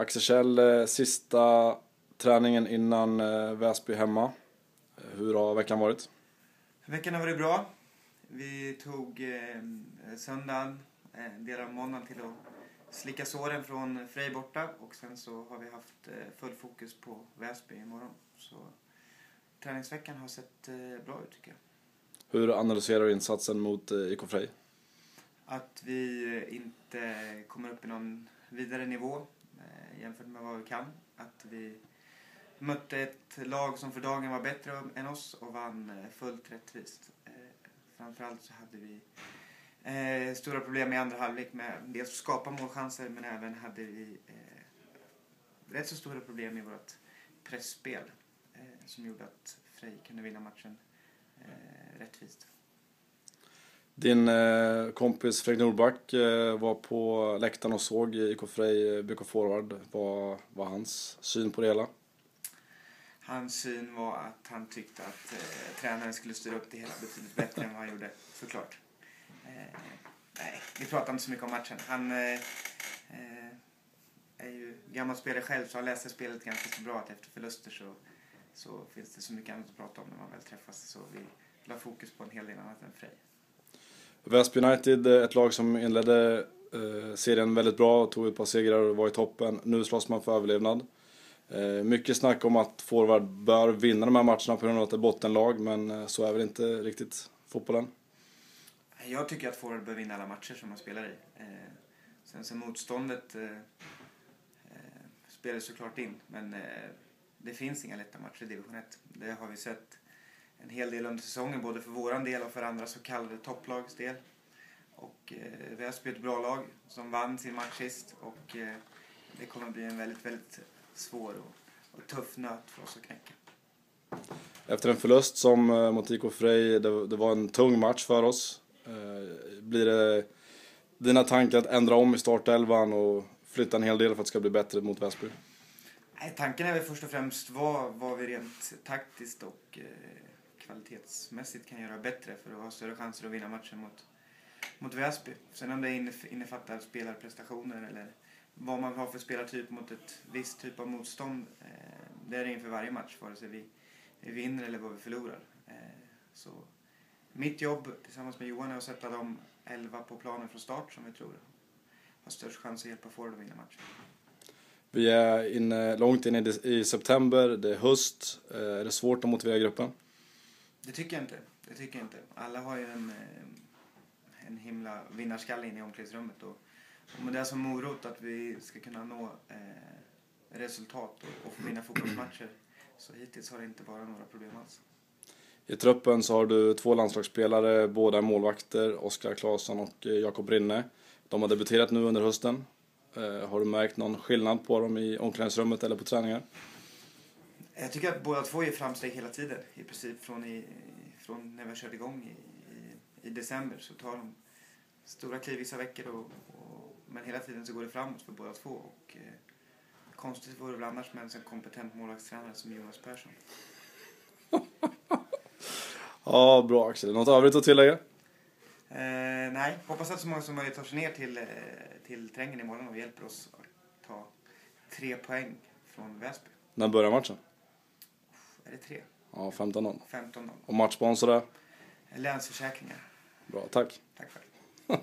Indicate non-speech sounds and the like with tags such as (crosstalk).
Axel Kjell, eh, sista träningen innan eh, Väsby hemma. Hur har veckan varit? Veckan har varit bra. Vi tog eh, söndagen, eh, delar av måndagen till att slicka såren från Frej borta och sen så har vi haft eh, full fokus på Väsby imorgon. Så träningsveckan har sett eh, bra ut tycker jag. Hur analyserar du insatsen mot eh, IK Frej? Att vi eh, inte kommer upp i någon vidare nivå eh, jämfört med vad vi kan. Att vi mötte ett lag som för dagen var bättre än oss och vann eh, fullt rättvist. Eh, framförallt så hade vi eh, stora problem i andra halvlek med dels att skapa målchanser men även hade vi eh, rätt så stora problem i vårt pressspel eh, som gjorde att Frej kunde vinna matchen eh, rättvist. Din eh, kompis Fredrik Nordback eh, var på läktaren och såg IK Frej eh, BK Forward. Vad var hans syn på det hela? Hans syn var att han tyckte att eh, tränaren skulle styra upp det hela betydligt bättre än vad han gjorde, såklart. Eh, nej, vi pratade inte så mycket om matchen. Han eh, eh, är ju gammal spelare själv så han läser spelet ganska så bra att efter förluster så, så finns det så mycket annat att prata om när man väl träffas. Så vi la fokus på en hel del annat än Frej. Väsby United, eh, ett lag som inledde eh, serien väldigt bra, tog ett par segrar och var i toppen. Nu slåss man för överlevnad. Eh, mycket snack om att forward bör vinna de här matcherna på grund av att det är bottenlag, men eh, så är väl inte riktigt fotbollen. Jag tycker att forward bör vinna alla matcher som man spelar i. Eh, sen så motståndet eh, eh, spelar såklart in, men eh, det finns inga lätta matcher i division 1. Det har vi sett en hel del under säsongen, både för våran del och för andra så kallade topplags del. Och eh, Väsby är ett bra lag som vann sin match sist och eh, det kommer bli en väldigt, väldigt svår och, och tuff nöt för oss att knäcka. Efter en förlust som eh, mot IK Frej, det, det var en tung match för oss. Eh, blir det dina tankar att ändra om i startelvan och flytta en hel del för att det ska bli bättre mot Väsby? Nej, tanken är väl först och främst vad, vad vi rent taktiskt och eh, kvalitetsmässigt kan göra bättre för att ha större chanser att vinna matchen mot, mot Väsby. Sen om det innefattar spelarprestationer eller vad man har för spelartyp mot ett visst typ av motstånd. Eh, det är det inför varje match, vare sig vi, vi vinner eller vad vi förlorar. Eh, så mitt jobb tillsammans med Johan är att sätta de elva på planen från start som vi tror har störst chans att hjälpa Ford att vinna matchen. Vi är inne, långt in i, september, det är höst. Eh, är det svårt att motivera gruppen? Det tycker jag inte. Det tycker jag inte. Alla har ju en, eh, en himla vinnarskalle inne i omklädningsrummet. Och, och med det som morot att vi ska kunna nå eh, resultat och, och vinna fotbollsmatcher. Så hittills har det inte varit några problem alls. I truppen så har du två landslagsspelare, båda är målvakter, Oskar Claesson och eh, Jakob Rinne. De har debuterat nu under hösten. Eh, Har du märkt någon skillnad på dem i omklädningsrummet eller på träningar? Jag tycker att båda två gör framsteg hela tiden. I princip från, i, från när vi kört igång i, i, i december så tar de stora kliv vissa veckor. Och, och, men hela tiden så går det framåt för båda två. Och, eh, konstigt vore det väl annars med en så kompetent målvaktstränare som Jonas Persson. (laughs) Ja, bra Axel. Något övrigt att tillägga? Eh, nej, hoppas att så många som möjligt tar sig ner till, eh, till trängen imorgon och hjälper oss att ta tre poäng från Väsby. När börjar matchen? Är det tre? Ja, 15-0. 15 Och matchsponsor är? Länsförsäkringar. Bra, tack. Tack det. (laughs)